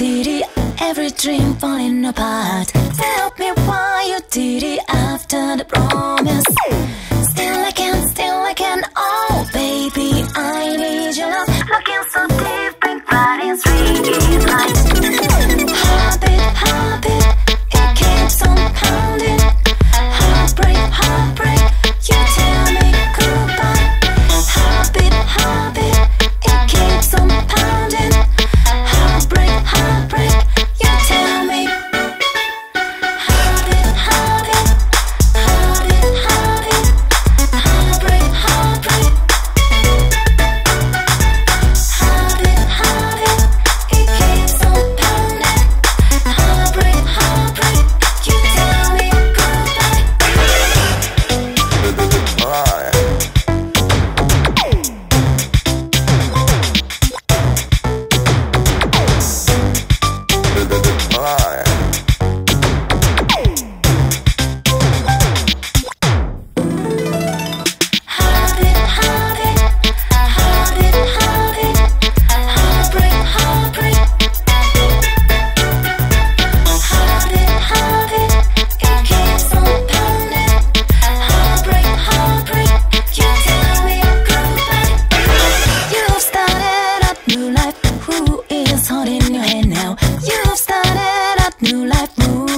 did it. Every dream falling apart. Tell me why you did it after the promise.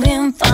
moving fast.